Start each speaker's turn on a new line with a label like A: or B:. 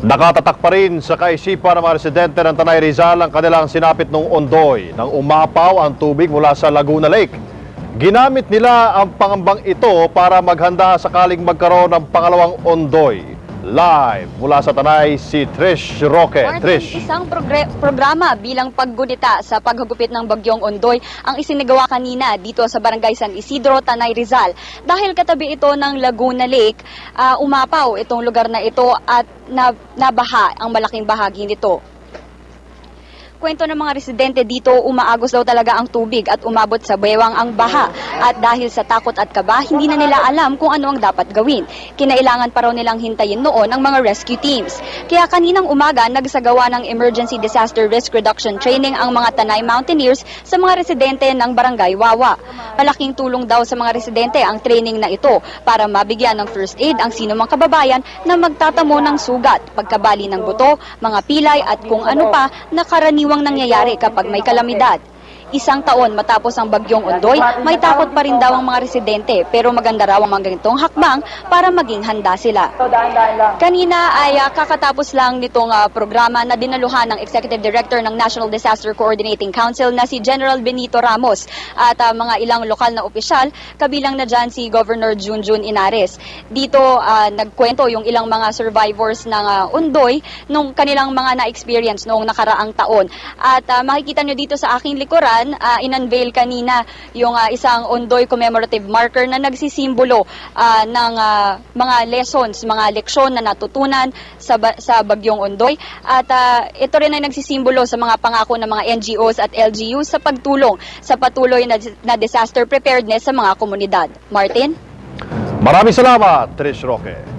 A: Nakatatak pa rin sa kaisipan ng mga residente ng Tanay Rizal ang kanilang sinapit ng ondoy nang umapaw ang tubig mula sa Laguna Lake. Ginamit nila ang pangambang ito para maghanda sakaling magkaroon ng pangalawang ondoy. Live mula sa Tanay si Trish Roque.
B: Martin,
A: Trish.
B: isang programa bilang paggunita sa paghagupit ng bagyong Ondoy ang isinagawa kanina dito sa Barangay San Isidro, Tanay Rizal. Dahil katabi ito ng Laguna Lake, ah, umapaw itong lugar na ito at na- nabaha ang malaking bahagi nito. Kwento ng mga residente dito, umaagos daw talaga ang tubig at umabot sa bewang ang baha. At dahil sa takot at kaba, hindi na nila alam kung ano ang dapat gawin. Kinailangan pa raw nilang hintayin noon ang mga rescue teams. Kaya kaninang umaga, nagsagawa ng Emergency Disaster Risk Reduction Training ang mga Tanay Mountaineers sa mga residente ng Barangay Wawa. Malaking tulong daw sa mga residente ang training na ito para mabigyan ng first aid ang sino mang kababayan na magtatamo ng sugat, pagkabali ng buto, mga pilay at kung ano pa na karaniwang nangyayari kapag may kalamidad. Isang taon matapos ang bagyong Ondoy, may takot pa rin daw ang mga residente pero maganda raw ang mga ganitong hakbang para maging handa sila. Kanina ay ah, kakatapos lang nitong ah, programa na dinaluhan ng Executive Director ng National Disaster Coordinating Council na si General Benito Ramos at ah, mga ilang lokal na opisyal, kabilang na dyan si Governor Junjun Inares. Dito ah, nagkwento yung ilang mga survivors ng ah, Undoy nung kanilang mga na-experience noong nakaraang taon. At ah, makikita nyo dito sa aking likuran, ah, in-unveil kanina yung ah, isang Undoy commemorative marker na nagsisimbolo ah, ng ah, mga lessons, mga leksyon na natutunan sa, ba- sa bagyong Ondoy. At ah, ito rin ay nagsisimbolo sa mga pangako ng mga NGOs at LGUs sa pagtulong sa patuloy na, na disaster preparedness sa mga komunidad. Martin?
A: Maraming salamat, Trish Roque.